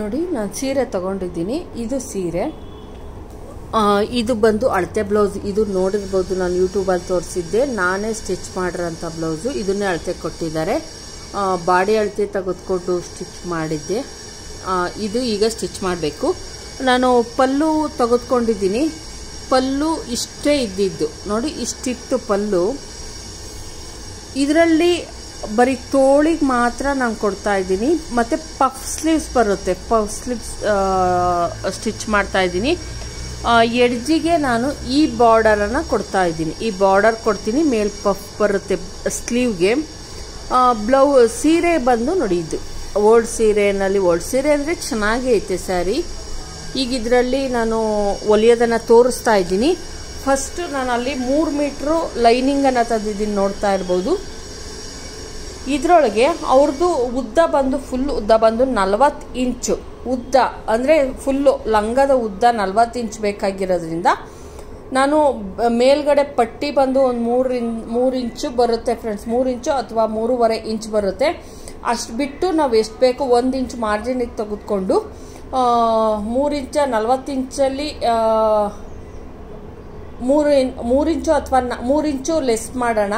ನೋಡಿ, ನಾನು ಸೀರೆ ತಗೊಂಡಿದ್ದೀನಿ. ಇದು ಸೀರೆ. ಇದು ಬಂದು ಅಳತೆ ಬ್ಲೌಸ್. ಇದು ನೋಡಿರ್ಬೋದು ನಾನು ಯೂಟ್ಯೂಬಲ್ಲಿ ತೋರಿಸಿದ್ದೆ. ನಾನೇ ಸ್ಟಿಚ್ ಮಾಡಿರೋಂಥ ಬ್ಲೌಸು. ಇದನ್ನೇ ಅಳತೆ ಕೊಟ್ಟಿದ್ದಾರೆ. ಬಾಡಿ ಅಳತೆ ತೆಗೆದುಕೊಂಡು ಸ್ಟಿಚ್ ಮಾಡಿದ್ದೆ. ಇದು ಈಗ ಸ್ಟಿಚ್ ಮಾಡಬೇಕು. ನಾನು ಪಲ್ಲು ತೆಗೆದುಕೊಂಡಿದ್ದೀನಿ. ಪಲ್ಲು ಇಷ್ಟೇ ಇದ್ದಿದ್ದು. ನೋಡಿ, ಇಷ್ಟಿತ್ತು ಪಲ್ಲು. ಇದರಲ್ಲಿ ಬರೀ ತೋಳಿಗೆ ಮಾತ್ರ ನಾನು ಕೊಡ್ತಾ ಇದ್ದೀನಿ. ಮತ್ತು ಪಫ್ ಸ್ಲೀವ್ಸ್ ಬರುತ್ತೆ. ಪಫ್ ಸ್ಲೀವ್ಸ್ ಸ್ಟಿಚ್ ಮಾಡ್ತಾ ಇದ್ದೀನಿ. ಎಡ್ಜಿಗೆ ನಾನು ಈ ಬಾರ್ಡರನ್ನು ಕೊಡ್ತಾ ಇದ್ದೀನಿ. ಈ ಬಾರ್ಡರ್ ಕೊಡ್ತೀನಿ, ಮೇಲ್ ಪಫ್ ಬರುತ್ತೆ ಸ್ಲೀವ್ಗೆ ಬ್ಲೌ ಸೀರೆ ಬಂದು ನೋಡಿ ಇದು. ಓಲ್ಡ್ ಸೀರೆನಲ್ಲಿ ಓಲ್ಡ್ ಸೀರೆ ಅಂದರೆ ಚೆನ್ನಾಗೇ ಐತೆ ಸ್ಯಾರಿ ಈಗ ಇದರಲ್ಲಿ ನಾನು ಹೊಲಿಯೋದನ್ನು ತೋರಿಸ್ತಾ ಇದ್ದೀನಿ. ಫಸ್ಟ್ ನಾನು ಅಲ್ಲಿ ಮೂರು ಮೀಟ್ರು ಲೈನಿಂಗನ್ನು ತಂದಿದ್ದೀನಿ ನೋಡ್ತಾ ಇರ್ಬೋದು. ಇದರೊಳಗೆ ಅವ್ರದ್ದು ಉದ್ದ ಬಂದು ಫುಲ್ ಉದ್ದ ಬಂದು ನಲವತ್ತು ಇಂಚು ಉದ್ದ, ಅಂದರೆ ಫುಲ್ಲು ಲಂಗದ ಉದ್ದ ನಲ್ವತ್ತು ಇಂಚ್ ಬೇಕಾಗಿರೋದ್ರಿಂದ ನಾನು ಮೇಲ್ಗಡೆ ಪಟ್ಟಿ ಬಂದು ಒಂದು ಮೂರು ಇನ್, ಮೂರು ಇಂಚು ಬರುತ್ತೆ ಫ್ರೆಂಡ್ಸ್ ಮೂರು ಇಂಚು ಅಥವಾ ಮೂರುವರೆ ಇಂಚ್ ಬರುತ್ತೆ. ಅಷ್ಟು ಬಿಟ್ಟು ನಾವು ಎಷ್ಟು ಬೇಕು ಒಂದು ಇಂಚ್ ಮಾರ್ಜಿನಿಗೆ ತೆಗೆದುಕೊಂಡು ಮೂರು ಇಂಚ ನಲ್ವತ್ತು ಇಂಚಲ್ಲಿ ಮೂರು ಇನ್, ಮೂರು ಇಂಚು ಅಥವಾ ಮೂರು ಇಂಚು ಲೆಸ್ ಮಾಡೋಣ.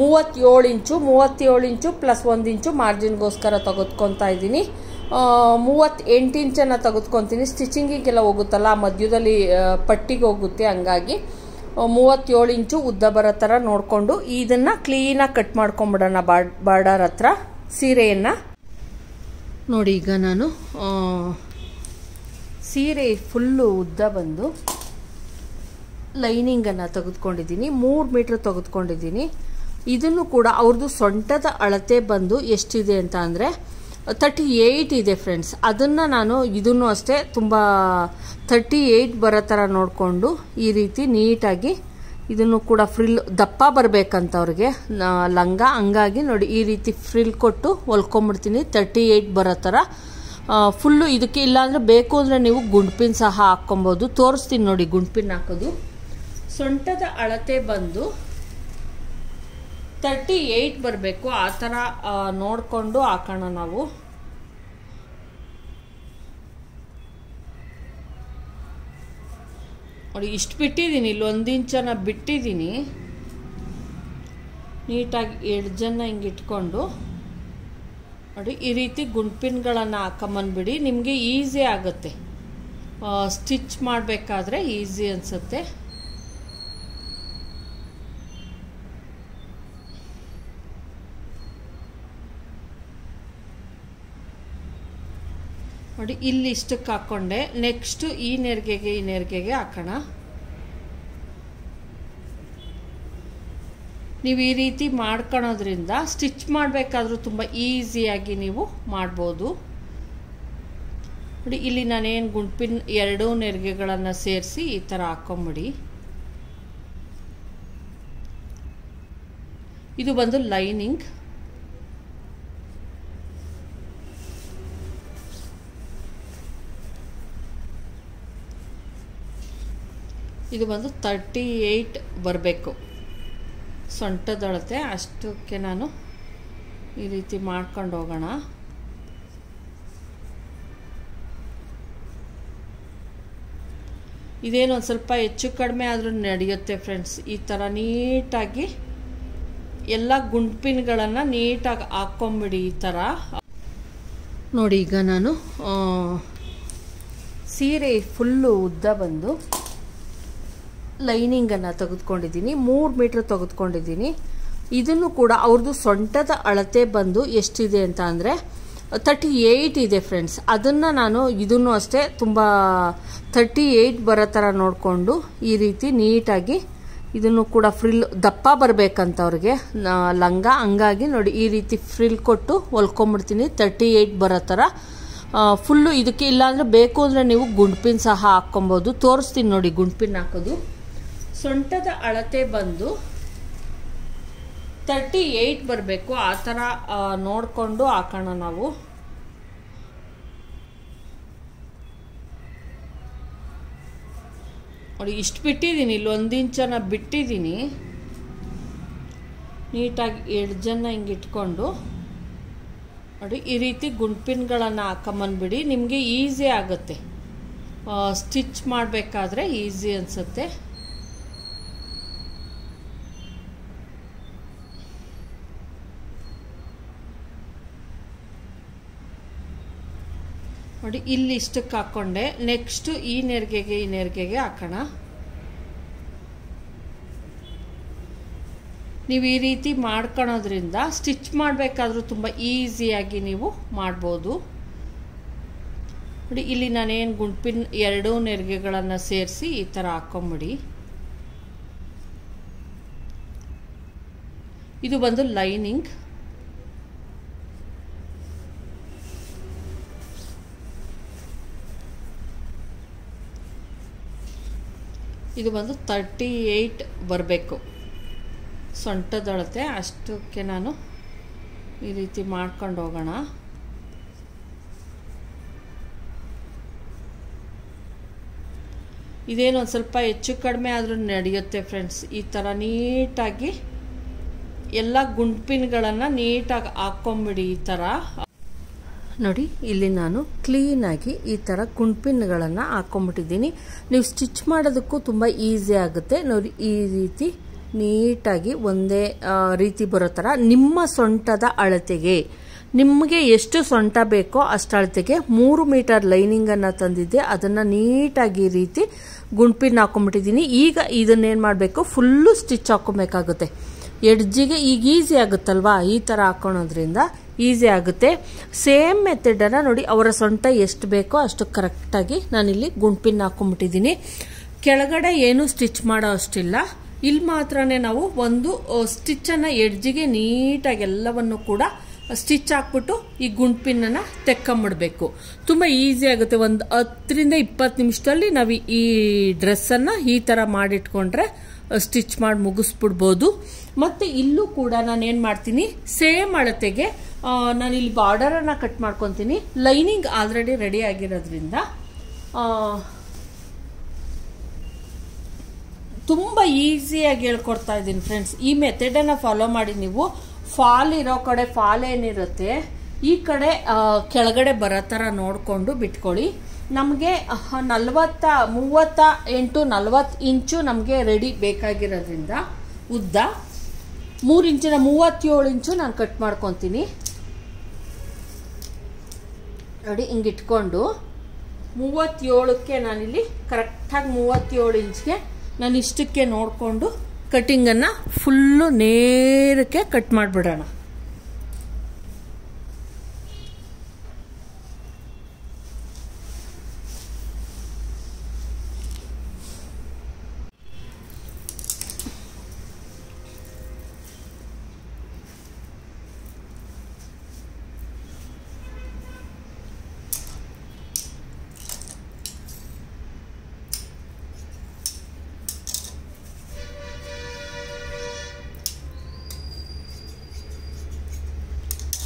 ಮೂವತ್ತೇಳು ಇಂಚು ಮೂವತ್ತೇಳು ಇಂಚು ಪ್ಲಸ್ ಒಂದು ಇಂಚು ಮಾರ್ಜಿನ್ಗೋಸ್ಕರ ತೆಗೆದುಕೊತಾ ಇದ್ದೀನಿ. ಮೂವತ್ತೆಂಟು ಇಂಚನ್ನು ತೆಗೆದುಕೊತೀನಿ. ಸ್ಟಿಚಿಂಗಿಗೆಲ್ಲ ಹೋಗುತ್ತಲ್ಲ ಮಧ್ಯದಲ್ಲಿ ಪಟ್ಟಿಗೆ ಹೋಗುತ್ತೆ ಹಂಗಾಗಿ. ಮೂವತ್ತೇಳು ಇಂಚು ಉದ್ದ ಬರೋ ಥರ ನೋಡಿಕೊಂಡು ಇದನ್ನು ಕ್ಲೀನಾಗಿ ಕಟ್ ಮಾಡ್ಕೊಂಬಿಡೋಣ ಬಾರ್ಡ್ ಬಾರ್ಡರ್ ಹತ್ರ, ಸೀರೆಯನ್ನು. ನೋಡಿ ಈಗ ನಾನು ಸೀರೆ ಫುಲ್ಲು ಉದ್ದ ಬಂದು ಲೈನಿಂಗನ್ನು ತೆಗೆದುಕೊಂಡಿದ್ದೀನಿ. ಮೂರು ಮೀಟ್ರ್ ತೆಗೆದುಕೊಂಡಿದ್ದೀನಿ. ಇದನ್ನು ಕೂಡ ಅವ್ರದ್ದು ಸೊಂಟದ ಅಳತೆ ಬಂದು ಎಷ್ಟಿದೆ ಅಂತ ಅಂದರೆ ತರ್ಟಿ ಏಯ್ಟ್ ಇದೆ ಫ್ರೆಂಡ್ಸ್ ಅದನ್ನು ನಾನು ಇದನ್ನು ಅಷ್ಟೇ ತುಂಬ ತರ್ಟಿ ಏಯ್ಟ್ ಬರೋ ಥರ ನೋಡಿಕೊಂಡು ಈ ರೀತಿ ನೀಟಾಗಿ ಇದನ್ನು ಕೂಡ ಫ್ರಿಲ್ ದಪ್ಪ ಬರಬೇಕಂತ ಅವ್ರಿಗೆ ಲಂಗ ಹಂಗಾಗಿ ನೋಡಿ ಈ ರೀತಿ ಫ್ರಿಲ್ ಕೊಟ್ಟು ಹೊಲ್ಕೊಂಬಿಡ್ತೀನಿ ತರ್ಟಿ ಏಯ್ಟ್ ಬರೋ ಥರ ಫುಲ್ಲು ಇದಕ್ಕೆ ಇಲ್ಲಾಂದರೆ ಬೇಕು ಅಂದರೆ ನೀವು ಗುಂಡ್ಪಿನ ಸಹ ಹಾಕ್ಕೊಬೋದು. ತೋರಿಸ್ತೀನಿ ನೋಡಿ ಗುಂಡ್ಪಿನ ಹಾಕೋದು. ಸೊಂಟದ ಅಳತೆ ಬಂದು ತರ್ಟಿ ಏಯ್ಟ್ ಬರಬೇಕು. ಆ ಥರ ನೋಡಿಕೊಂಡು ಹಾಕೋಣ ನಾವು. ನೋಡಿ, ಇಷ್ಟು ಬಿಟ್ಟಿದ್ದೀನಿ. ಇಲ್ಲಿ ಒಂದು ಇಂಚನ ಬಿಟ್ಟಿದ್ದೀನಿ. ನೀಟಾಗಿ ಎಡ್ಜನ್ನು ಹಿಂಗೆ ಇಟ್ಕೊಂಡು. ನೋಡಿ, ಈ ರೀತಿ ಗುಂಡ್ಪಿನ್ಗಳನ್ನು ಹಾಕೊಂಬಂದ್ಬಿಡಿ. ನಿಮಗೆ ಈಸಿ ಆಗುತ್ತೆ. ಸ್ಟಿಚ್ ಮಾಡಬೇಕಾದ್ರೆ ಈಸಿ ಅನಿಸುತ್ತೆ. ನೋಡಿ, ಇಲ್ಲಿ ಇಷ್ಟಕ್ಕೆ ಹಾಕ್ಕೊಂಡೆ ನೆಕ್ಸ್ಟು ಈ ನೆರಿಗೆಗೆ ಈ ನೆರಿಗೆಗೆ ಹಾಕೋಣ. ನೀವು ಈ ರೀತಿ ಮಾಡ್ಕೊಳೋದ್ರಿಂದ ಸ್ಟಿಚ್ ಮಾಡಬೇಕಾದ್ರೂ ತುಂಬ ಈಸಿಯಾಗಿ ನೀವು ಮಾಡ್ಬೋದು. ನೋಡಿ, ಇಲ್ಲಿ ನಾನೇನು ಗುಂಪಿನ ಎರಡೂ ನೆರಿಗೆಗಳನ್ನು ಸೇರಿಸಿ ಈ ಥರ ಹಾಕೊಂಬಿಡಿ. ಇದು ಬಂದು ಲೈನಿಂಗ್ ಇದು ಬಂದು ತರ್ಟಿ ಏಯ್ಟ್ ಬರಬೇಕು. ಸೊಂಟದೊಳತೆ, ಅಷ್ಟಕ್ಕೆ ನಾನು ಈ ರೀತಿ ಮಾಡ್ಕೊಂಡು ಹೋಗೋಣ. ಇದೇನು ಒಂದು ಸ್ವಲ್ಪ ಹೆಚ್ಚು ಕಡಿಮೆ ಆದರೂ ನಡೆಯುತ್ತೆ ಫ್ರೆಂಡ್ಸ್ ಈ ಥರ ನೀಟಾಗಿ ಎಲ್ಲ ಗುಂಡ್ಪಿನ್ಗಳನ್ನು ನೀಟಾಗಿ ಹಾಕ್ಕೊಂಬಿಡಿ ಈ ಥರ ನೋಡಿ ಈಗ ನಾನು ಸೀರೆ ಫುಲ್ಲು ಉದ್ದ ಬಂದು ಲೈನಿಂಗನ್ನು ತೆಗೆದುಕೊಂಡಿದ್ದೀನಿ, ಮೂರು ಮೀಟ್ರ್ ತೆಗೆದುಕೊಂಡಿದ್ದೀನಿ. ಇದನ್ನು ಕೂಡ ಅವ್ರದ್ದು ಸೊಂಟದ ಅಳತೆ ಬಂದು ಎಷ್ಟಿದೆ ಅಂತ ಅಂದರೆ ತರ್ಟಿ ಏಯ್ಟ್ ಇದೆ ಫ್ರೆಂಡ್ಸ್ ಅದನ್ನು ನಾನು ಇದನ್ನು ಅಷ್ಟೇ ತುಂಬ ತರ್ಟಿ ಏಯ್ಟ್ ಬರೋ ಥರ ನೋಡಿಕೊಂಡು ಈ ರೀತಿ ನೀಟಾಗಿ ಇದನ್ನು ಕೂಡ ಫ್ರಿಲ್ ದಪ್ಪ ಬರಬೇಕಂತ ಅವ್ರಿಗೆ ಲಂಗ ಹಂಗಾಗಿ ನೋಡಿ ಈ ರೀತಿ ಫ್ರಿಲ್ ಕೊಟ್ಟು ಹೊಲ್ಕೊಂಬಿಡ್ತೀನಿ ತರ್ಟಿ ಏಯ್ಟ್ ಬರೋ ಥರ ಫುಲ್ಲು ಇದಕ್ಕೆ ಇಲ್ಲಾಂದರೆ ಬೇಕು ಅಂದರೆ ನೀವು ಗುಂಡ್ಪಿನ ಸಹ ಹಾಕ್ಕೊಬೋದು. ತೋರಿಸ್ತೀನಿ ನೋಡಿ ಗುಂಡ್ಪಿನ ಹಾಕೋದು. ಸೊಂಟದ ಅಳತೆ ಬಂದು ತರ್ಟಿ ಏಯ್ಟ್ ಬರಬೇಕು. ಆ ಥರ ನೋಡಿಕೊಂಡು ಹಾಕೋಣ ನಾವು. ನೋಡಿ, ಇಷ್ಟು ಬಿಟ್ಟಿದ್ದೀನಿ. ಇಲ್ಲಿ ಒಂದು ಇಂಚನ ಬಿಟ್ಟಿದ್ದೀನಿ. ನೀಟಾಗಿ ಎಡ್ಜನ್ನು ಹಿಂಗೆ ಇಟ್ಕೊಂಡು. ನೋಡಿ, ಈ ರೀತಿ ಗುಂಡ್ಪಿನ್ಗಳನ್ನು ಹಾಕೊಂಬಂದ್ಬಿಡಿ. ನಿಮಗೆ ಈಸಿ ಆಗುತ್ತೆ. ಸ್ಟಿಚ್ ಮಾಡಬೇಕಾದ್ರೆ ಈಸಿ ಅನಿಸುತ್ತೆ. ನೋಡಿ, ಇಲ್ಲಿ ಇಷ್ಟಕ್ಕೆ ಹಾಕ್ಕೊಂಡೆ ನೆಕ್ಸ್ಟು ಈ ನೆರಿಗೆಗೆ ಈ ನೆರಿಗೆಗೆ ಹಾಕೋಣ. ನೀವು ಈ ರೀತಿ ಮಾಡ್ಕೊಳೋದ್ರಿಂದ, ಸ್ಟಿಚ್ ಮಾಡಬೇಕಾದ್ರೂ ತುಂಬ ಈಸಿಯಾಗಿ ನೀವು ಮಾಡ್ಬೋದು. ನೋಡಿ, ಇಲ್ಲಿ ನಾನೇನು ಗುಂಪಿನ ಎರಡೂ ನೆರಿಗೆಗಳನ್ನು ಸೇರಿಸಿ ಈ ಥರ ಹಾಕೊಂಬಿಡಿ. ಇದು ಬಂದು ಲೈನಿಂಗ್. ಇದು ಬಂದು ತರ್ಟಿ ಏಯ್ಟ್ ಬರಬೇಕು. ಸೊಂಟದೊಳತೆ ಅಷ್ಟಕ್ಕೆ ನಾನು ಈ ರೀತಿ ಮಾಡ್ಕೊಂಡು ಹೋಗೋಣ. ಇದೇನು ಒಂದು ಸ್ವಲ್ಪ ಹೆಚ್ಚು ಕಡಿಮೆ ಆದರೂ ನಡೆಯುತ್ತೆ ಫ್ರೆಂಡ್ಸ್ ಈ ಥರ ನೀಟಾಗಿ ಎಲ್ಲ ಗುಂಡ್ಪಿನ್ಗಳನ್ನು ನೀಟಾಗಿ ಹಾಕ್ಕೊಂಬಿಡಿ ಈ ಥರ ನೋಡಿ, ಇಲ್ಲಿ ನಾನು ಕ್ಲೀನಾಗಿ ಈ ಥರ ಗುಂಡ್ಪಿನ್ಗಳನ್ನು ಹಾಕ್ಕೊಂಬಿಟ್ಟಿದ್ದೀನಿ ನೀವು ಸ್ಟಿಚ್ ಮಾಡೋದಕ್ಕೂ ತುಂಬ ಈಸಿ ಆಗುತ್ತೆ. ನೋಡಿ, ಈ ರೀತಿ ನೀಟಾಗಿ ಒಂದೇ ರೀತಿ ಬರೋ ಥರ ನಿಮ್ಮ ಸೊಂಟದ ಅಳತೆಗೆ, ನಿಮಗೆ ಎಷ್ಟು ಸೊಂಟ ಬೇಕೋ ಅಷ್ಟು ಅಳತೆಗೆ ಮೂರು ಮೀಟರ್ ಲೈನಿಂಗನ್ನು ತಂದಿದ್ದೆ. ಅದನ್ನು ನೀಟಾಗಿ ಈ ರೀತಿ ಗುಂಪಿನ ಹಾಕೊಂಡ್ಬಿಟ್ಟಿದ್ದೀನಿ. ಈಗ ಇದನ್ನೇನು ಮಾಡಬೇಕು? ಫುಲ್ಲು ಸ್ಟಿಚ್ ಹಾಕೊಬೇಕಾಗುತ್ತೆ. ಎಡ್ಜಿಗೆ ಈಗ ಈಸಿ ಆಗುತ್ತಲ್ವಾ? ಈ ಥರ ಹಾಕೊಳೋದ್ರಿಂದ ಈಸಿ ಆಗುತ್ತೆ. ಸೇಮ್ ಮೆಥಡನ್ನು ನೋಡಿ ಅವರ ಸೊಂಟ ಎಷ್ಟು ಬೇಕೋ ಅಷ್ಟು ಕರೆಕ್ಟಾಗಿ ನಾನಿಲ್ಲಿ ಗುಂಡ್ಪಿನ್ ಹಾಕೊಂಡ್ಬಿಟ್ಟಿದ್ದೀನಿ. ಕೆಳಗಡೆ ಏನು ಸ್ಟಿಚ್ ಮಾಡೋ ಅಷ್ಟಿಲ್ಲ. ಇಲ್ಲಿ ಮಾತ್ರನೇ ನಾವು ಒಂದು ಸ್ಟಿಚ್ಚನ್ನು ಎಡ್ಜಿಗೆ ನೀಟಾಗಿ ಎಲ್ಲವನ್ನು ಕೂಡ ಸ್ಟಿಚ್ ಹಾಕ್ಬಿಟ್ಟು ಈ ಗುಂಡ್ಪಿನ್ನನ್ನು ತೆಕ್ಕೊಂಬಿಡ್ಬೇಕು. ತುಂಬ ಈಸಿ ಆಗುತ್ತೆ. ಒಂದು ಹತ್ತರಿಂದ ಇಪ್ಪತ್ತು ನಿಮಿಷದಲ್ಲಿ ನಾವು ಈ ಡ್ರೆಸ್ಸನ್ನು ಈ ಥರ ಮಾಡಿಟ್ಕೊಂಡ್ರೆ ಸ್ಟಿಚ್ ಮಾಡಿ ಮುಗಿಸ್ಬಿಡ್ಬೋದು. ಮತ್ತು ಇಲ್ಲೂ ಕೂಡ ನಾನು ಏನು ಮಾಡ್ತೀನಿ ಸೇಮ್ ಅಳತೆಗೆ ನಾನು ಇಲ್ಲಿ ಬಾರ್ಡರನ್ನು ಕಟ್ ಮಾಡ್ಕೊತೀನಿ. ಲೈನಿಂಗ್ ಆಲ್ರೆಡಿ ರೆಡಿ ಆಗಿರೋದ್ರಿಂದ ತುಂಬ ಈಸಿಯಾಗಿ ಹೇಳ್ಕೊಡ್ತಾ ಇದ್ದೀನಿ ಫ್ರೆಂಡ್ಸ್ ಈ ಮೆಥಡನ್ನು ಫಾಲೋ ಮಾಡಿ ನೀವು. ಫಾಲ್ ಇರೋ ಕಡೆ ಫಾಲ್ ಏನಿರುತ್ತೆ, ಈ ಕಡೆ ಕೆಳಗಡೆ ಬರೋ ಥರ ನೋಡಿಕೊಂಡು ಬಿಟ್ಕೊಳ್ಳಿ. ನಮಗೆ ನಲ್ವತ್ತ, ಮೂವತ್ತ ಎಂಟು ನಲ್ವತ್ತು ಇಂಚು ನಮಗೆ ರೆಡಿ ಬೇಕಾಗಿರೋದ್ರಿಂದ ಉದ್ದ. ಮೂರು ಇಂಚಿನ ಮೂವತ್ತೇಳು ಇಂಚು ನಾನು ಕಟ್ ಮಾಡ್ಕೊತೀನಿ. ನೋಡಿ ಹಿಂಗೆ ಇಟ್ಕೊಂಡು ಮೂವತ್ತೇಳಕ್ಕೆ ನಾನಿಲ್ಲಿ ಕರೆಕ್ಟಾಗಿ ಮೂವತ್ತೇಳು ಇಂಚ್ಗೆ ನಾನು ಇಷ್ಟಕ್ಕೆ ನೋಡಿಕೊಂಡು ಕಟ್ಟಿಂಗನ್ನು ಫುಲ್ಲು ನೇರಕ್ಕೆ ಕಟ್ ಮಾಡಿಬಿಡೋಣ.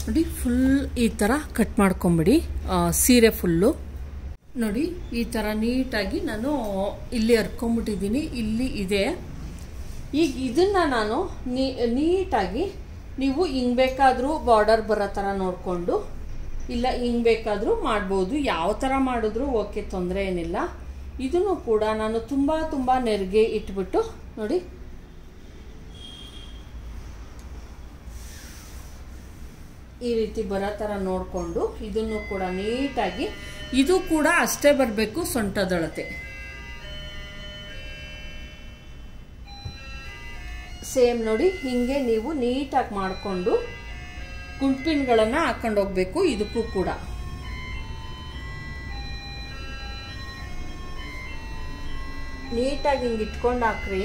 ನೋಡಿ ಫುಲ್ ಈ ಥರ ಕಟ್ ಮಾಡ್ಕೊಂಬಿಡಿ. ಸೀರೆ ಫುಲ್ಲು ನೋಡಿ, ಈ ಥರ ನೀಟಾಗಿ ನಾನು ಇಲ್ಲಿ ಹರ್ಕೊಂಬಿಟ್ಟಿದ್ದೀನಿ. ಇಲ್ಲಿ ಇದೆ. ಈಗ ಇದನ್ನು ನಾನು ನೀಟಾಗಿ ನೀವು ಹಿಂಗೆ ಬೇಕಾದರೂ ಬಾರ್ಡರ್ ಬರೋ ಥರ ನೋಡಿಕೊಂಡು, ಇಲ್ಲ ಹಿಂಗೆ ಬೇಕಾದರೂ ಮಾಡ್ಬೋದು. ಯಾವ ಥರ ಮಾಡಿದ್ರೂ ಓಕೆ ತೊಂದರೆ ಏನಿಲ್ಲ. ಇದನ್ನು ಕೂಡ ನಾನು ತುಂಬ ತುಂಬ ನೆರಿಗೆ ಇಟ್ಬಿಟ್ಟು, ನೋಡಿ ಈ ರೀತಿ ಬರೋ ಥರ ನೋಡಿಕೊಂಡು ಇದನ್ನು ಕೂಡ ನೀಟಾಗಿ, ಇದು ಕೂಡ ಅಷ್ಟೇ ಬರಬೇಕು ಸೊಂಟದೊಳತೆ. ಸೇಮ್ ನೋಡಿ, ಹೀಗೆ ನೀವು ನೀಟಾಗಿ ಮಾಡಿಕೊಂಡು ಕುಂಪಿನ್ಗಳನ್ನು ಹಾಕೊಂಡು ಹೋಗಬೇಕು ಇದಕ್ಕೂ ಕೂಡ. ನೀಟಾಗಿ ಹಿಂಗೆ ಇಟ್ಕೊಂಡು ಹಾಕ್ರಿ.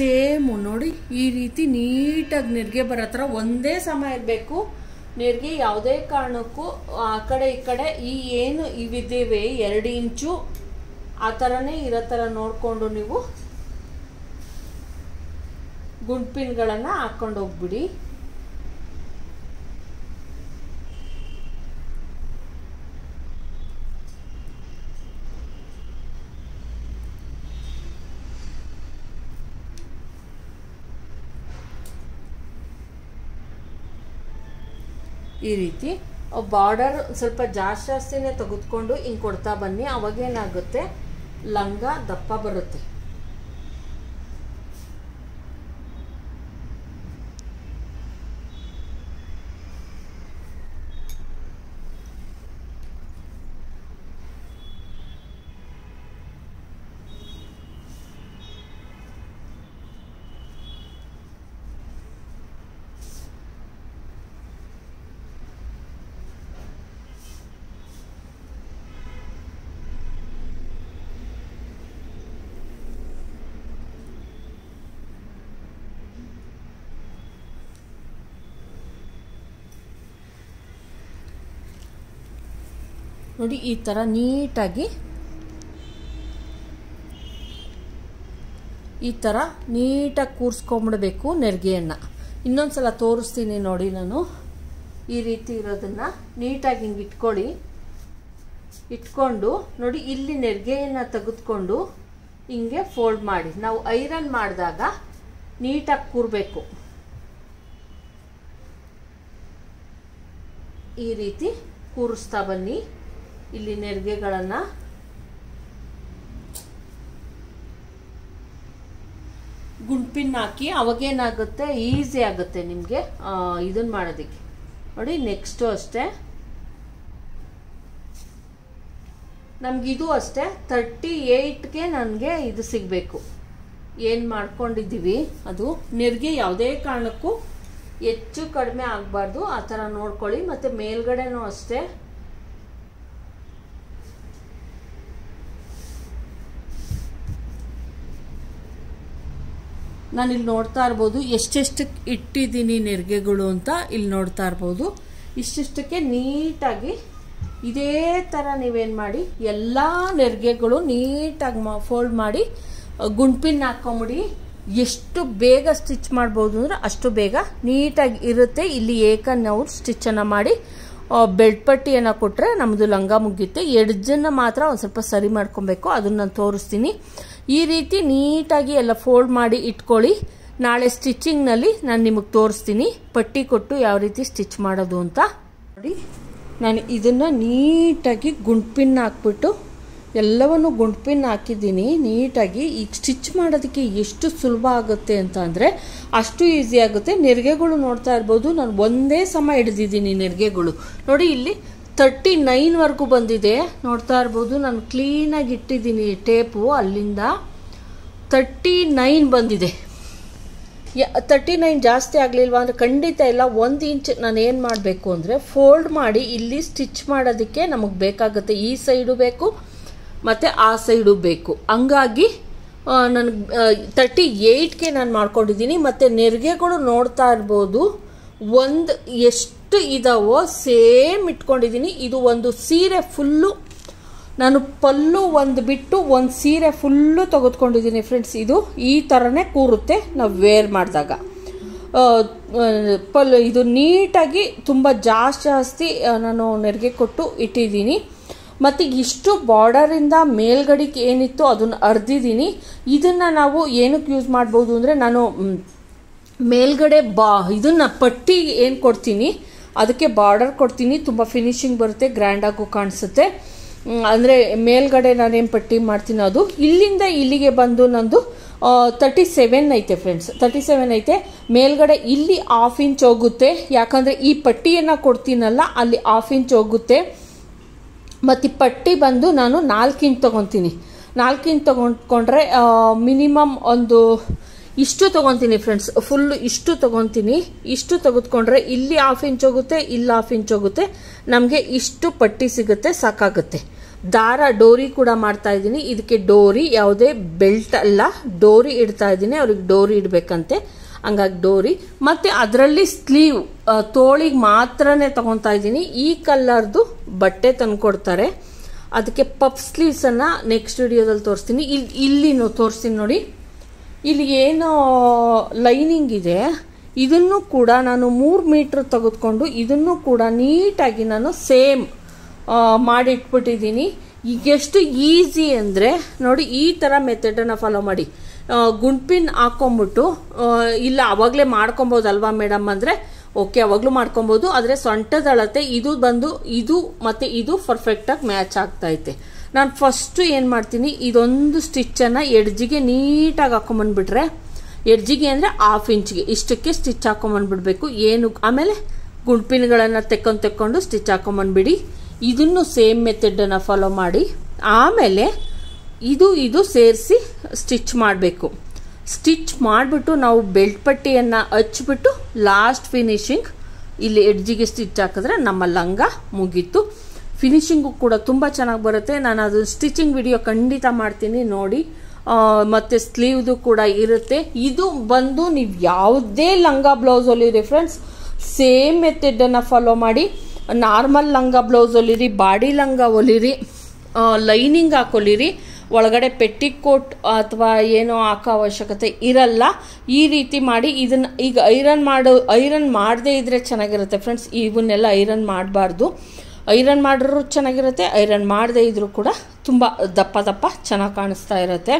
ಸೇಮು ನೋಡಿ, ಈ ರೀತಿ ನೀಟಾಗಿ ನೆರಿಗೆ ಬರೋ ಒಂದೇ ಸಮ ಇರಬೇಕು. ನೆರಿಗೆ ಯಾವುದೇ ಕಾರಣಕ್ಕೂ ಆ ಕಡೆ ಈ ಕಡೆ ಈ ಏನು ಇವಿದ್ದೇವೆ ಎರಡು ಇಂಚು, ಆ ಥರನೇ ಇರೋ ಥರ ನೋಡಿಕೊಂಡು ನೀವು ಗುಂಡ್ಪಿನ್ಗಳನ್ನು ಹಾಕ್ಕೊಂಡು ಹೋಗ್ಬಿಡಿ. ಈ ರೀತಿ ಬಾರ್ಡರ್ ಸ್ವಲ್ಪ ಜಾಸ್ತಿ ಜಾಸ್ತಿನೇ ತೆಗೆದುಕೊಂಡು ಹಿಂಗೆ ಕೊಡ್ತಾ ಬನ್ನಿ ಅವಾಗೇನಾಗುತ್ತೆ ಲಂಗ ದಪ್ಪ ಬರುತ್ತೆ. ನೋಡಿ, ಈ ಥರ ನೀಟಾಗಿ ಈ ಥರ ನೀಟಾಗಿ ಕೂರಿಸ್ಕೊಂಬಿಡ್ಬೇಕು ನೆರಿಗೆಯನ್ನು. ಇನ್ನೊಂದು ಸಲ ತೋರಿಸ್ತೀನಿ ನೋಡಿ ನಾನು. ಈ ರೀತಿ ಇರೋದನ್ನು ನೀಟಾಗಿ ಹಿಂಗೆ ಇಟ್ಕೊಳ್ಳಿ. ಇಟ್ಕೊಂಡು ನೋಡಿ, ಇಲ್ಲಿ ನೆರಿಗೆಯನ್ನು ತೆಗೆದುಕೊಂಡು ಹಿಂಗೆ ಫೋಲ್ಡ್ ಮಾಡಿ. ನಾವು ಐರನ್ ಮಾಡಿದಾಗ ನೀಟಾಗಿ ಕೂರಬೇಕು. ಈ ರೀತಿ ಕೂರಿಸ್ತಾ ಬನ್ನಿ. ಇಲ್ಲಿ ನೆರಿಗೆಗಳನ್ನು ಗುಂಪಿನ ಹಾಕಿ ಅವಾಗೇನಾಗುತ್ತೆ? ಈಸಿ ಆಗುತ್ತೆ ನಿಮಗೆ ಇದನ್ನ ಮಾಡೋದಕ್ಕೆ. ನೋಡಿ ನೆಕ್ಸ್ಟು ಅಷ್ಟೇ. ನಮಗಿದು ಅಷ್ಟೇ. ತರ್ಟಿ ಏಯ್ಟ್ಗೆ ನನಗೆ ಇದು ಸಿಗಬೇಕು. ಏನು ಮಾಡ್ಕೊಂಡಿದ್ದೀವಿ? ಅದು ನೆರಿಗೆ ಯಾವುದೇ ಕಾರಣಕ್ಕೂ ಹೆಚ್ಚು ಕಡಿಮೆ ಆಗಬಾರ್ದು. ಆ ಥರ ನೋಡ್ಕೊಳ್ಳಿ. ಮತ್ತು ಮೇಲ್ಗಡೆನೂ ಅಷ್ಟೇ. ನಾನು ಇಲ್ಲಿ ನೋಡ್ತಾ ಇರ್ಬೋದು ಎಷ್ಟೆಷ್ಟಕ್ಕೆ ಇಟ್ಟಿದ್ದೀನಿ ನೆರಿಗೆಗಳು ಅಂತ ಇಲ್ಲಿ ನೋಡ್ತಾ ಇರ್ಬೋದು. ಇಷ್ಟಿಷ್ಟಕ್ಕೆ ನೀಟಾಗಿ ಇದೇ ಥರ ನೀವೇನು ಮಾಡಿ, ಎಲ್ಲ ನೆರಿಗೆಗಳು ನೀಟಾಗಿ ಫೋಲ್ಡ್ ಮಾಡಿ ಗುಂಪಿನ ಹಾಕೊಂಬಿಡಿ. ಎಷ್ಟು ಬೇಗ ಸ್ಟಿಚ್ ಮಾಡ್ಬೋದು ಅಂದರೆ ಅಷ್ಟು ಬೇಗ ನೀಟಾಗಿ ಇರುತ್ತೆ. ಇಲ್ಲಿ ಏಕ ನಾವು ಸ್ಟಿಚ್ಚನ್ನು ಮಾಡಿ ಬೆಡ್ ಪಟ್ಟಿಯನ್ನು ಕೊಟ್ಟರೆ ನಮ್ಮದು ಲಂಗ ಮುಗಿಯುತ್ತೆ. ಎಡ್ಜನ್ನು ಮಾತ್ರ ಒಂದು ಸ್ವಲ್ಪ ಸರಿ ಮಾಡ್ಕೊಬೇಕು. ಅದನ್ನು ನಾನು ತೋರಿಸ್ತೀನಿ. ಈ ರೀತಿ ನೀಟಾಗಿ ಎಲ್ಲ ಫೋಲ್ಡ್ ಮಾಡಿ ಇಟ್ಕೊಳ್ಳಿ. ನಾಳೆ ಸ್ಟಿಚಿಂಗ್ನಲ್ಲಿ ನಾನು ನಿಮಗೆ ತೋರಿಸ್ತೀನಿ. ಪಟ್ಟಿ ಕೊಟ್ಟು ಯಾವ ರೀತಿ ಸ್ಟಿಚ್ ಮಾಡೋದು ಅಂತ. ನೋಡಿ, ನಾನು ಇದನ್ನು ನೀಟಾಗಿ ಗುಂಡ್ಪಿನ್ ಹಾಕ್ಬಿಟ್ಟು ಎಲ್ಲವನ್ನು ಗುಂಡ್ಪಿನ್ ಹಾಕಿದ್ದೀನಿ. ನೀಟಾಗಿ ಈಗ ಸ್ಟಿಚ್ ಮಾಡೋದಕ್ಕೆ ಎಷ್ಟು ಸುಲಭ ಆಗುತ್ತೆ ಅಂತ ಅಂದರೆ ಅಷ್ಟು ಈಸಿ ಆಗುತ್ತೆ. ನೆರಿಗೆಗಳು ನೋಡ್ತಾ ಇರ್ಬೋದು. ನಾನು ಒಂದೇ ಸಮ ಹಿಡಿದಿದ್ದೀನಿ ನೆರಿಗೆಗಳು. ನೋಡಿ ಇಲ್ಲಿ ತರ್ಟಿ ನೈನ್ವರೆಗೂ ಬಂದಿದೆ. ನೋಡ್ತಾ ಇರ್ಬೋದು, ನಾನು ಕ್ಲೀನಾಗಿ ಇಟ್ಟಿದ್ದೀನಿ ಟೇಪು ಅಲ್ಲಿಂದ ತರ್ಟಿ ನೈನ್ ಬಂದಿದೆ. ತರ್ಟಿ ನೈನ್ ಜಾಸ್ತಿ ಆಗಲಿಲ್ವ? ಅಂದರೆ ಖಂಡಿತ ಇಲ್ಲ, ಒಂದು ಇಂಚ್ ನಾನು ಏನು ಮಾಡಬೇಕು ಅಂದರೆ ಫೋಲ್ಡ್ ಮಾಡಿ ಇಲ್ಲಿ ಸ್ಟಿಚ್ ಮಾಡೋದಕ್ಕೆ ನಮಗೆ ಬೇಕಾಗುತ್ತೆ ಈ ಸೈಡು ಬೇಕು, ಮತ್ತು ಆ ಸೈಡು ಬೇಕು. ಹಂಗಾಗಿ ನನಗೆ ತರ್ಟಿ ಏಯ್ಟ್ಗೆ ನಾನು ಮಾಡ್ಕೊಂಡಿದ್ದೀನಿ. ಮತ್ತು ನೆರಿಗೆಗಳು ನೋಡ್ತಾ ಇರ್ಬೋದು, ಒಂದು ಎಷ್ಟು ಇದಾವೋ ಸೇಮ್ ಇಟ್ಕೊಂಡಿದ್ದೀನಿ. ಇದು ಒಂದು ಸೀರೆ ಫುಲ್ಲು. ನಾನು ಪಲ್ಲು ಒಂದು ಬಿಟ್ಟು ಒಂದು ಸೀರೆ ಫುಲ್ಲು ತೆಗೆದುಕೊಂಡಿದ್ದೀನಿ ಫ್ರೆಂಡ್ಸ್ ಇದು ಈ ಥರನೇ ಕೂರುತ್ತೆ ನಾವು ವೇರ್ ಮಾಡಿದಾಗ. ಪಲ್ಲು ಇದು ನೀಟಾಗಿ ತುಂಬ ಜಾಸ್ತಿ ಜಾಸ್ತಿ ನಾನು ನೆರಿಗೆ ಕೊಟ್ಟು ಇಟ್ಟಿದ್ದೀನಿ. ಮತ್ತು ಇಷ್ಟು ಬಾರ್ಡರಿಂದ ಮೇಲ್ಗಡೆಗೆ ಏನಿತ್ತು ಅದನ್ನು ಅರ್ದಿದ್ದೀನಿ ಇದನ್ನು ನಾವು ಏನಕ್ಕೆ ಯೂಸ್ ಮಾಡ್ಬೋದು ಅಂದರೆ ನಾನು ಮೇಲ್ಗಡೆ ಬಾ, ಇದನ್ನು ಪಟ್ಟಿ ಏನು ಕೊಡ್ತೀನಿ? ಅದಕ್ಕೆ ಬಾರ್ಡರ್ ಕೊಡ್ತೀನಿ, ತುಂಬ ಫಿನಿಶಿಂಗ್ ಬರುತ್ತೆ ಗ್ರ್ಯಾಂಡಾಗೂ ಕಾಣಿಸುತ್ತೆ. ಅಂದರೆ ಮೇಲ್ಗಡೆ ನಾನೇನು ಪಟ್ಟಿ ಮಾಡ್ತೀನಿ ಅದು. ಇಲ್ಲಿಂದ ಇಲ್ಲಿಗೆ ಬಂದು ನಂದು ತರ್ಟಿ ಸೆವೆನ್ ಐತೆ ಫ್ರೆಂಡ್ಸ್ ತರ್ಟಿ ಸೆವೆನ್ ಐತೆ. ಮೇಲ್ಗಡೆ ಇಲ್ಲಿ ಹಾಫ್ ಇಂಚ್ ಹೋಗುತ್ತೆ. ಯಾಕಂದರೆ ಈ ಪಟ್ಟಿಯನ್ನು ಕೊಡ್ತೀನಲ್ಲ, ಅಲ್ಲಿ ಹಾಫ್ ಇಂಚ್ ಹೋಗುತ್ತೆ. ಮತ್ತು ಪಟ್ಟಿ ಬಂದು ನಾನು ನಾಲ್ಕು ಇಂಚ್ ತೊಗೊತೀನಿ. ನಾಲ್ಕು ಇಂಚ್ ತೊಗೊಂಡ್ಕೊಂಡ್ರೆ ಮಿನಿಮಮ್ ಒಂದು ಇಷ್ಟು ತೊಗೊತೀನಿ ಫ್ರೆಂಡ್ಸ್ ಫುಲ್ಲು ಇಷ್ಟು ತೊಗೊತೀನಿ. ಇಷ್ಟು ತೆಗೆದುಕೊಂಡ್ರೆ ಇಲ್ಲಿ ಹಾಫ್ ಇಂಚ್ ಹೋಗುತ್ತೆ, ಇಲ್ಲಿ ಹಾಫ್ ಇಂಚ್ ಹೋಗುತ್ತೆ. ನಮಗೆ ಇಷ್ಟು ಪಟ್ಟಿ ಸಿಗುತ್ತೆ, ಸಾಕಾಗುತ್ತೆ. ದಾರ, ಡೋರಿ ಕೂಡ ಮಾಡ್ತಾ ಇದ್ದೀನಿ. ಇದಕ್ಕೆ ಡೋರಿ ಯಾವುದೇ ಬೆಲ್ಟ್ ಅಲ್ಲ. ಡೋರಿ ಇಡ್ತಾ ಇದ್ದೀನಿ, ಅವ್ರಿಗೆ ಡೋರಿ ಇಡಬೇಕಂತೆ. ಹಂಗಾಗಿ ಡೋರಿ. ಮತ್ತು ಅದರಲ್ಲಿ ಸ್ಲೀವ್ ತೋಳಿಗೆ ಮಾತ್ರನೇ ತೊಗೊತಾ ಇದ್ದೀನಿ. ಈ ಕಲ್ಲರ್ದು ಬಟ್ಟೆ ತಂದುಕೊಡ್ತಾರೆ. ಅದಕ್ಕೆ ಪಫ್ ಸ್ಲೀವ್ಸನ್ನು ನೆಕ್ಸ್ಟ್ ವಿಡಿಯೋದಲ್ಲಿ ತೋರಿಸ್ತೀನಿ. ಇಲ್ಲಿ ಇಲ್ಲಿನೂ ತೋರಿಸ್ತೀನಿ ನೋಡಿ. ಇಲ್ಲಿ ಏನು ಲೈನಿಂಗ್ ಇದೆ. ಇದನ್ನು ಕೂಡ ನಾನು ಮೂರು ಮೀಟ್ರ್ ತೆಗೆದುಕೊಂಡು ಇದನ್ನು ಕೂಡ ನೀಟಾಗಿ ನಾನು ಸೇಮ್ ಮಾಡಿಟ್ಬಿಟ್ಟಿದ್ದೀನಿ. ಈಗ ಎಷ್ಟು ಈಸಿ ಅಂದರೆ ನೋಡಿ ಈ ಥರ ಮೆಥಡನ್ನು ಫಾಲೋ ಮಾಡಿ. ಗುಂಡ್ಪಿನ್ ಹಾಕೊಂಬಿಟ್ಟು ಇಲ್ಲ, ಅವಾಗಲೇ ಮಾಡ್ಕೊಬೋದಲ್ವಾ ಮೇಡಮ್ ಅಂದರೆ? ಓಕೆ, ಅವಾಗಲೂ ಮಾಡ್ಕೊಬೋದು, ಆದರೆ ಸೊಂಟದಳತೆ ಇದು ಬಂದು, ಇದು ಮತ್ತು ಇದು ಪರ್ಫೆಕ್ಟಾಗಿ ಮ್ಯಾಚ್ ಆಗ್ತೈತೆ ನಾನು ಫಸ್ಟು ಏನು ಮಾಡ್ತೀನಿ, ಇದೊಂದು ಸ್ಟಿಚ್ಚನ್ನು ಎಡ್ಜಿಗೆ ನೀಟಾಗಿ ಹಾಕೊಂಬಂದ್ಬಿಟ್ರೆ ಎಡ್ಜಿಗೆ ಅಂದರೆ ಹಾಫ್ ಇಂಚ್ಗೆ, ಇಷ್ಟಕ್ಕೆ ಸ್ಟಿಚ್ ಹಾಕೊಂಬಂದ್ಬಿಡ್ಬೇಕು. ಏನು, ಆಮೇಲೆ ಗುಂಡ್ಪಿನ್ಗಳನ್ನು ತೆಕ್ಕೊಂಡು ತೆಕ್ಕೊಂಡು ಸ್ಟಿಚ್ ಹಾಕೊಂಬಂದ್ಬಿಡಿ. ಇದನ್ನು ಸೇಮ್ ಮೆಥಡನ್ನು ಫಾಲೋ ಮಾಡಿ. ಆಮೇಲೆ ಇದು ಇದು ಸೇರಿಸಿ ಸ್ಟಿಚ್ ಮಾಡಬೇಕು. ಸ್ಟಿಚ್ ಮಾಡಿಬಿಟ್ಟು ನಾವು ಬೆಲ್ಟ್ ಪಟ್ಟಿಯನ್ನು ಹಚ್ಬಿಟ್ಟು ಲಾಸ್ಟ್ ಫಿನಿಶಿಂಗ್ ಇಲ್ಲಿ ಎಡ್ಜಿಗೆ ಸ್ಟಿಚ್ ಹಾಕಿದ್ರೆ ನಮ್ಮ ಲಂಗ ಮುಗೀತು. ಫಿನಿಶಿಂಗು ಕೂಡ ತುಂಬ ಚೆನ್ನಾಗಿ ಬರುತ್ತೆ. ನಾನು ಅದು ಸ್ಟಿಚಿಂಗ್ ವಿಡಿಯೋ ಖಂಡಿತ ಮಾಡ್ತೀನಿ ನೋಡಿ. ಮತ್ತು ಸ್ಲೀವ್ದು ಕೂಡ ಇರುತ್ತೆ. ಇದು ಬಂದು ನೀವು ಯಾವುದೇ ಲಂಗ ಬ್ಲೌಸ್ ಹೊಲಿರಿ ಫ್ರೆಂಡ್ಸ್ ಸೇಮ್ ಮೆಥಡನ್ನು ಫಾಲೋ ಮಾಡಿ. ನಾರ್ಮಲ್ ಲಂಗ ಬ್ಲೌಸ್ ಹೊಲಿರಿ ಬಾಡಿ ಲಂಗ ಹೊಲಿರಿ ಲೈನಿಂಗ್ ಹಾಕೊಲಿರಿ ಒಳಗಡೆ ಪೆಟ್ಟಿಕೋಟ್ ಅಥವಾ ಏನೋ ಹಾಕೋ ಅವಶ್ಯಕತೆ ಇರಲ್ಲ. ಈ ರೀತಿ ಮಾಡಿ ಇದನ್ನು ಈಗ ಐರನ್ ಮಾಡೋ ಐರನ್ ಮಾಡದೇ ಇದ್ರೆ ಚೆನ್ನಾಗಿರುತ್ತೆ ಫ್ರೆಂಡ್ಸ್ ಇವನ್ನೆಲ್ಲ ಐರನ್ ಮಾಡಬಾರ್ದು. ಐರನ್ ಮಾಡಿದ್ರೂ ಚೆನ್ನಾಗಿರುತ್ತೆ, ಐರನ್ ಮಾಡದೇ ಇದ್ದರೂ ಕೂಡ ತುಂಬ ದಪ್ಪ ದಪ್ಪ ಚೆನ್ನಾಗಿ ಕಾಣಿಸ್ತಾ ಇರುತ್ತೆ.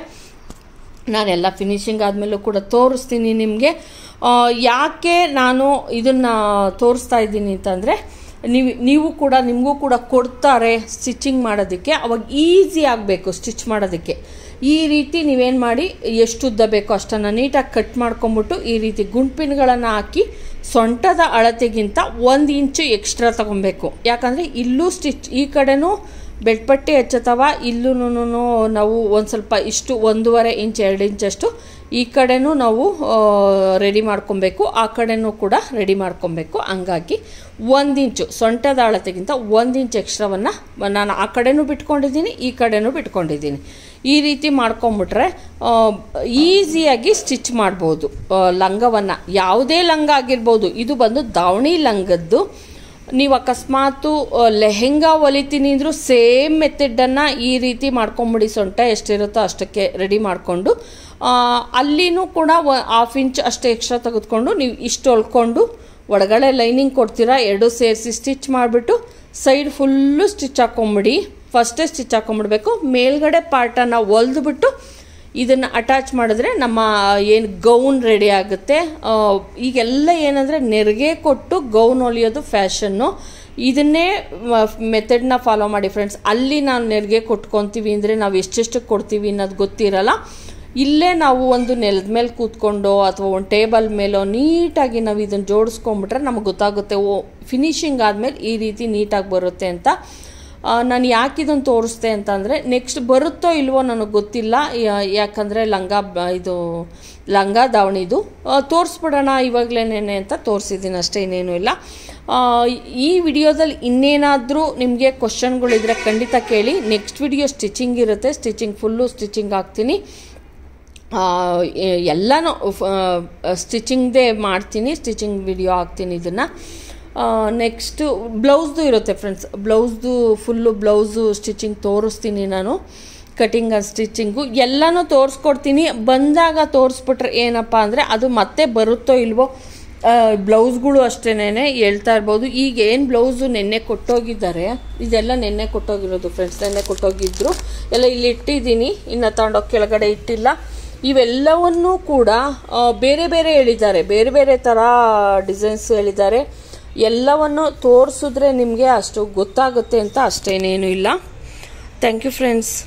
ನಾನೆಲ್ಲ ಫಿನಿಶಿಂಗ್ ಆದಮೇಲೂ ಕೂಡ ತೋರಿಸ್ತೀನಿ ನಿಮಗೆ. ಯಾಕೆ ನಾನು ಇದನ್ನು ತೋರಿಸ್ತಾ ಇದ್ದೀನಿ ಅಂತಂದರೆ ನೀವು ನೀವು ಕೂಡ, ನಿಮಗೂ ಕೂಡ ಕೊಡ್ತಾರೆ ಸ್ಟಿಚಿಂಗ್ ಮಾಡೋದಕ್ಕೆ. ಅವಾಗ ಈಸಿ ಆಗಬೇಕು ಸ್ಟಿಚ್ ಮಾಡೋದಕ್ಕೆ. ಈ ರೀತಿ ನೀವೇನು ಮಾಡಿ ಎಷ್ಟು ಉದ್ದ ಬೇಕೋ ಅಷ್ಟನ್ನು ನೀಟಾಗಿ ಕಟ್ ಮಾಡ್ಕೊಂಬಿಟ್ಟು ಈ ರೀತಿ ಗುಂಡ್ಪಿನ್ಗಳನ್ನು ಹಾಕಿ ಸೊಂಟದ ಅಳತೆಗಿಂತ ಒಂದು ಇಂಚು ಎಕ್ಸ್ಟ್ರಾ ತಗೊಬೇಕು. ಯಾಕಂದರೆ ಇಲ್ಲೂ ಸ್ಟಿಚ್, ಈ ಕಡೆನೂ ಬೆಳ್ಪಟ್ಟಿ ಪಟ್ಟಿ ಹಚ್ಚತ್ತವ ಇಲ್ಲೂ ನಾವು ಒಂದು ಸ್ವಲ್ಪ ಇಷ್ಟು ಒಂದೂವರೆ ಇಂಚ್, ಎರಡು ಇಂಚಷ್ಟು ಈ ಕಡೆನೂ ನಾವು ರೆಡಿ ಮಾಡ್ಕೊಬೇಕು. ಆ ಕಡೆನೂ ಕೂಡ ರೆಡಿ ಮಾಡ್ಕೊಬೇಕು. ಹಂಗಾಗಿ ಒಂದು ಇಂಚು ಸೊಂಟದ ಅಳತೆಗಿಂತ ಒಂದು ಇಂಚ್ ಎಕ್ಸ್ಟ್ರಾವನ್ನು ನಾನು ಆ ಕಡೆನೂ ಬಿಟ್ಕೊಂಡಿದ್ದೀನಿ, ಈ ಕಡೆನೂ ಬಿಟ್ಕೊಂಡಿದ್ದೀನಿ. ಈ ರೀತಿ ಮಾಡ್ಕೊಂಬಿಟ್ರೆ ಈಸಿಯಾಗಿ ಸ್ಟಿಚ್ ಮಾಡ್ಬೋದು. ಲಂಗವನ್ನು. ಯಾವುದೇ ಲಂಗ ಆಗಿರ್ಬೋದು. ಇದು ಬಂದು ದಾವಣಿ ಲಂಗದ್ದು. ನೀವು ಅಕಸ್ಮಾತು ಲೆಹೆಂಗಾ ಹೊಲಿತೀನಿ ಅಂದರೂ ಸೇಮ್ ಮೆಥಡನ್ನು ಈ ರೀತಿ ಮಾಡ್ಕೊಂಬಿಡಿ. ಸೊಂಟ ಎಷ್ಟಿರುತ್ತೋ ಅಷ್ಟಕ್ಕೆ ರೆಡಿ ಮಾಡಿಕೊಂಡು ಅಲ್ಲಿನೂ ಕೂಡ ಹಾಫ್ ಇಂಚ್ ಅಷ್ಟು ಎಕ್ಸ್ಟ್ರಾ ತೆಗೆದುಕೊಂಡು ನೀವು ಇಷ್ಟು ಹೊಲ್ಕೊಂಡು ಒಳಗಡೆ ಲೈನಿಂಗ್ ಕೊಡ್ತೀರಾ, ಎರಡು ಸೇರಿಸಿ ಸ್ಟಿಚ್ ಮಾಡಿಬಿಟ್ಟು ಸೈಡ್ ಫುಲ್ಲು ಸ್ಟಿಚ್ ಹಾಕೊಂಬಿಡಿ. ಫಸ್ಟೇ ಸ್ಟಿಚ್ ಹಾಕೊಂಡ್ಬಿಡ್ಬೇಕು. ಮೇಲ್ಗಡೆ ಪಾರ್ಟನ್ನು ಹೊಲ್ದುಬಿಟ್ಟು ಇದನ್ನು ಅಟ್ಯಾಚ್ ಮಾಡಿದ್ರೆ ನಮ್ಮ, ಏನು ಗೌನ್ ರೆಡಿ ಆಗುತ್ತೆ. ಈಗೆಲ್ಲ ಏನಂದರೆ ನೆರಿಗೆ ಕೊಟ್ಟು ಗೌನ್ ಹೊಲಿಯೋದು ಫ್ಯಾಷನ್ನು ಇದನ್ನೇ ಮೆಥಡ್ನ ಫಾಲೋ ಮಾಡಿ ಫ್ರೆಂಡ್ಸ್ ಅಲ್ಲಿ ನಾವು ನೆರಿಗೆ ಕೊಟ್ಕೊತೀವಿ ಅಂದರೆ ನಾವು ಎಷ್ಟೆಷ್ಟು ಕೊಡ್ತೀವಿ ಅನ್ನೋದು ಗೊತ್ತಿರಲ್ಲ. ಇಲ್ಲೇ ನಾವು ಒಂದು ನೆಲದ ಮೇಲೆ ಕೂತ್ಕೊಂಡು ಅಥವಾ ಒಂದು ಟೇಬಲ್ ಮೇಲೋ ನೀಟಾಗಿ ನಾವು ಇದನ್ನು ಜೋಡಿಸ್ಕೊಂಬಿಟ್ರೆ ನಮಗೆ ಗೊತ್ತಾಗುತ್ತೆ, ಓ ಫಿನಿಶಿಂಗ್ ಆದಮೇಲೆ ಈ ರೀತಿ ನೀಟಾಗಿ ಬರುತ್ತೆ ಅಂತ. ನಾನು ಯಾಕೆ ಇದನ್ನು ತೋರಿಸ್ದೆ ಅಂತಂದರೆ ನೆಕ್ಸ್ಟ್ ಬರುತ್ತೋ ಇಲ್ವೋ ನನಗೆ ಗೊತ್ತಿಲ್ಲ. ಯಾಕಂದರೆ ಲಂಗ ಇದು, ಲಂಗ ದಾವಣಿದು. ತೋರಿಸ್ಬಿಡೋಣ ಇವಾಗಲೇನೇ ಅಂತ ತೋರಿಸಿದ್ದೀನಿ, ಅಷ್ಟೇ ಇನ್ನೇನು ಇಲ್ಲ. ಈ ವಿಡಿಯೋದಲ್ಲಿ ಇನ್ನೇನಾದರೂ ನಿಮಗೆ ಕ್ವಶನ್ಗಳಿದ್ರೆ ಖಂಡಿತ ಕೇಳಿ. ನೆಕ್ಸ್ಟ್ ವಿಡಿಯೋ ಸ್ಟಿಚಿಂಗ್ ಇರುತ್ತೆ. ಸ್ಟಿಚಿಂಗ್ ಫುಲ್ಲು ಸ್ಟಿಚಿಂಗ್ ಹಾಕ್ತೀನಿ. ಎಲ್ಲನೂ ಸ್ಟಿಚಿಂಗ್ದೇ ಮಾಡ್ತೀನಿ. ಸ್ಟಿಚಿಂಗ್ ವಿಡಿಯೋ ಹಾಕ್ತೀನಿ ಇದನ್ನು. ನೆಕ್ಸ್ಟು ಬ್ಲೌಸ್ದು ಇರುತ್ತೆ ಫ್ರೆಂಡ್ಸ್ ಬ್ಲೌಸ್ದು ಫುಲ್ಲು ಬ್ಲೌಸು ಸ್ಟಿಚಿಂಗ್ ತೋರಿಸ್ತೀನಿ ನಾನು. ಕಟಿಂಗ್ ಆ್ಯಂಡ್ ಸ್ಟಿಚಿಂಗು ಎಲ್ಲನೂ ತೋರಿಸ್ಕೊಡ್ತೀನಿ. ಬಂದಾಗ ತೋರಿಸ್ಬಿಟ್ರೆ ಏನಪ್ಪ ಅಂದರೆ ಅದು ಮತ್ತೆ ಬರುತ್ತೋ ಇಲ್ವೋ ಬ್ಲೌಸ್ಗಳು ಅಷ್ಟೇನೆ ಹೇಳ್ತಾ ಇರ್ಬೋದು. ಈಗ ಏನು ಬ್ಲೌಸು ನೆನ್ನೆ ಕೊಟ್ಟೋಗಿದ್ದಾರೆ, ಇದೆಲ್ಲ ನೆನ್ನೆ ಕೊಟ್ಟೋಗಿರೋದು ಫ್ರೆಂಡ್ಸ್ ನೆನ್ನೆ ಕೊಟ್ಟೋಗಿದ್ರು. ಎಲ್ಲ ಇಲ್ಲಿ ಇಟ್ಟಿದ್ದೀನಿ. ಇನ್ನು ತಗೊಂಡೋಗಿ ಕೆಳಗಡೆ ಇಟ್ಟಿಲ್ಲ. ಇವೆಲ್ಲವನ್ನೂ ಕೂಡ ಬೇರೆ ಬೇರೆ ಹೇಳಿದ್ದಾರೆ. ಬೇರೆ ಬೇರೆ ಥರ ಡಿಸೈನ್ಸ್ ಹೇಳಿದ್ದಾರೆ. ಎಲ್ಲವನ್ನು ತೋರಿಸಿದ್ರೆ ನಿಮಗೆ ಅಷ್ಟು ಗೊತ್ತಾಗುತ್ತೆ ಅಂತ ಅಷ್ಟೇನೇನು ಇಲ್ಲ. Thank you friends